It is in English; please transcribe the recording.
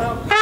Oh.